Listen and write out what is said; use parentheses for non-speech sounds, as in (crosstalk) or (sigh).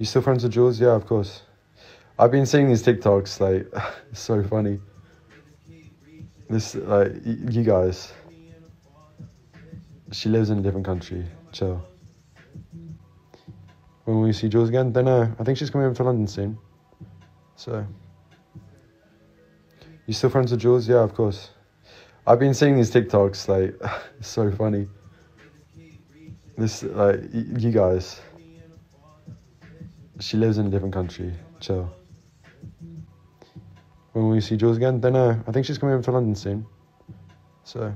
You still friends with Jules? Yeah, of course. I've been seeing these TikToks, like, (laughs) it's so funny. This, like, you guys. She lives in a different country. Chill. When will we see Jules again? Don't know. I think she's coming over to London soon. So. You still friends with Jules? Yeah, of course. I've been seeing these TikToks, like, (laughs) it's so funny. This, like, you guys. She lives in a different country, so when we see Jules again, don't know. I think she's coming over to London soon, so.